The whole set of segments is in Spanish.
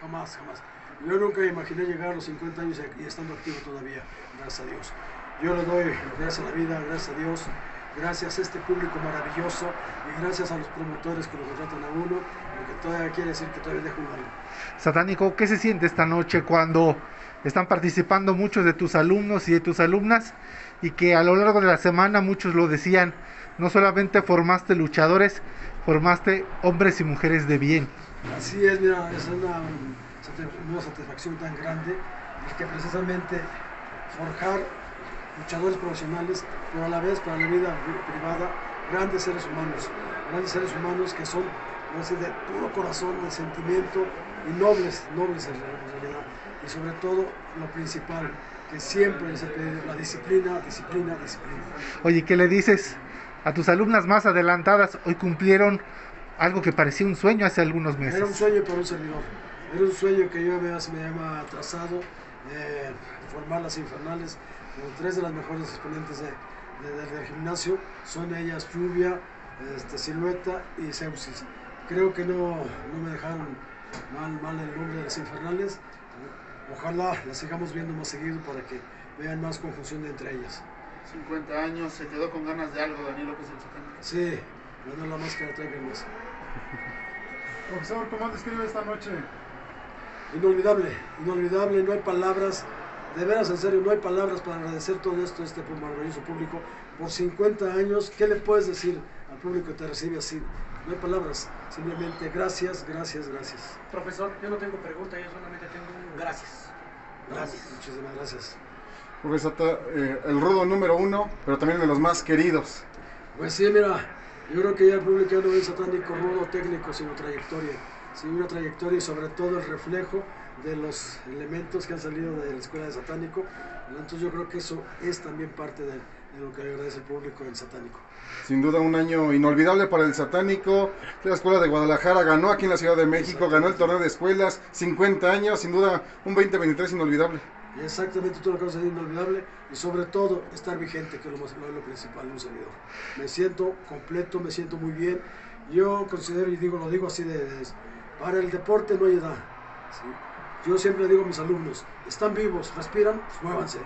Jamás, jamás. Yo nunca imaginé llegar a los 50 años y estando activo todavía, gracias a Dios. Yo le doy gracias a la vida, gracias a Dios, gracias a este público maravilloso y gracias a los promotores que lo contratan a uno, porque todavía quiere decir que todavía dejo un algo. Satánico, ¿qué se siente esta noche cuando están participando muchos de tus alumnos y de tus alumnas y que a lo largo de la semana muchos lo decían, no solamente formaste luchadores, formaste hombres y mujeres de bien? Así es, mira, es una, una satisfacción tan grande el que precisamente forjar luchadores profesionales, pero a la vez para la vida privada, grandes seres humanos, grandes seres humanos que son de puro corazón, de sentimiento y nobles, nobles en realidad. Y sobre todo lo principal, que siempre les he pedido, la disciplina, disciplina, disciplina. Oye, ¿qué le dices a tus alumnas más adelantadas? Hoy cumplieron algo que parecía un sueño hace algunos meses. Era un sueño para un servidor. Era un sueño que yo me, me llama trazado, eh, formar las infernales, tres de las mejores exponentes del gimnasio. Son ellas Lluvia, este, Silueta y Seusis. Creo que no, no me dejaron mal, mal el nombre de las infernales. Ojalá las sigamos viendo más seguido para que vean más confusión entre ellas. 50 años, se quedó con ganas de algo, Daniel López el Sí, no la máscara trae más. Profesor, ¿cómo describe esta noche? Inolvidable, inolvidable, no hay palabras, de veras, en serio, no hay palabras para agradecer todo esto a este maravilloso público. Por 50 años, ¿qué le puedes decir al público que te recibe así? No hay palabras, simplemente gracias, gracias, gracias. Profesor, yo no tengo pregunta, yo solamente tengo un gracias. Gracias. muchísimas gracias. Profesor, eh, el rudo número uno, pero también de los más queridos. Pues sí, mira, yo creo que ya el público ya no es satánico rudo técnico, sino trayectoria. Sí, una trayectoria y sobre todo el reflejo de los elementos que han salido de la escuela de satánico. Entonces yo creo que eso es también parte de, lo que agradece el público del satánico. Sin duda un año inolvidable para el satánico. La escuela de Guadalajara ganó aquí en la Ciudad de México, ganó el torneo de escuelas, 50 años, sin duda un 2023 inolvidable. Exactamente, todo lo que va a ser inolvidable y sobre todo estar vigente, que es lo, más, lo principal de un servidor. Me siento completo, me siento muy bien. Yo considero y digo, lo digo así de, para el deporte no hay edad. Yo siempre digo a mis alumnos, están vivos, respiran, pues muévanse.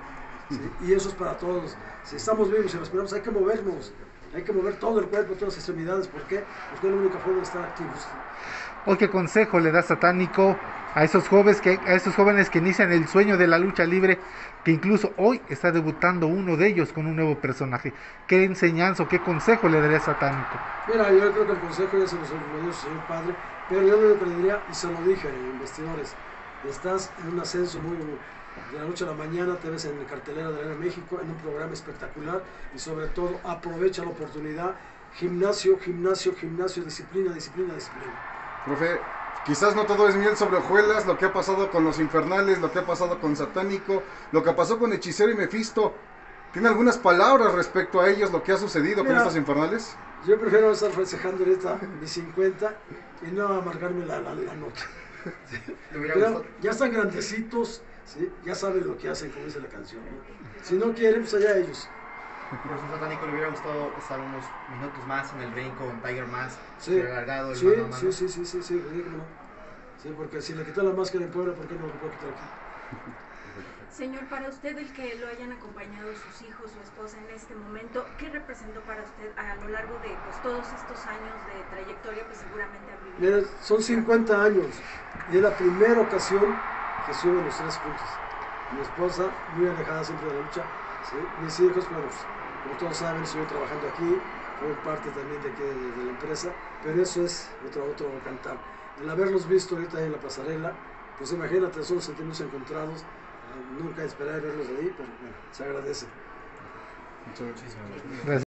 Y eso es para todos. Si estamos vivos y respiramos, hay que movernos. Hay que mover todo el cuerpo, todas las extremidades. ¿Por qué? Porque es la única forma de estar activos. ¿O qué consejo le da satánico a esos jóvenes que a esos jóvenes que inician el sueño de la lucha libre, que incluso hoy está debutando uno de ellos con un nuevo personaje? ¿Qué enseñanza o qué consejo le daría satánico? Mira, yo creo que el consejo ya se lo dio su señor padre, pero yo le diría, y se lo dije a los investigadores, estás en un ascenso muy, de la noche a la mañana, te ves en el cartelera de la México, en un programa espectacular y sobre todo aprovecha la oportunidad, gimnasio, gimnasio, gimnasio, disciplina, disciplina, disciplina. Profe, quizás no todo es miel sobre hojuelas, lo que ha pasado con los infernales, lo que ha pasado con Satánico, lo que pasó con Hechicero y Mefisto. ¿Tiene algunas palabras respecto a ellos, lo que ha sucedido con estos infernales? Yo prefiero estar festejando ahorita mis 50 y no amargarme la, la, la noche. Ya están grandecitos, ¿sí? ya saben lo que hacen, como dice la canción. Si no quieren, pues allá ellos. Profesor Satánico, ¿le hubiera gustado estar unos minutos más en el ring con Tiger Mask? Sí, alargado, sí, sí, sí, sí, sí, sí, sí, porque si le quitó la máscara en Puebla, ¿por qué no lo puedo quitar aquí? Señor, para usted el que lo hayan acompañado sus hijos, su esposa en este momento, ¿qué representó para usted a lo largo de pues, todos estos años de trayectoria que seguramente ha vivido? Mira, son 50 años y es la primera ocasión que suben los tres puntos. Mi esposa, muy alejada siempre de la lucha, mis hijos, bueno, pues, como todos saben, estoy trabajando aquí, fue parte también de, de, la empresa, pero eso es otro, otro cantar. El haberlos visto ahorita en la pasarela, pues imagínate, son sentimientos encontrados, nunca esperar verlos ahí, pero bueno, se agradece. Muchas gracias.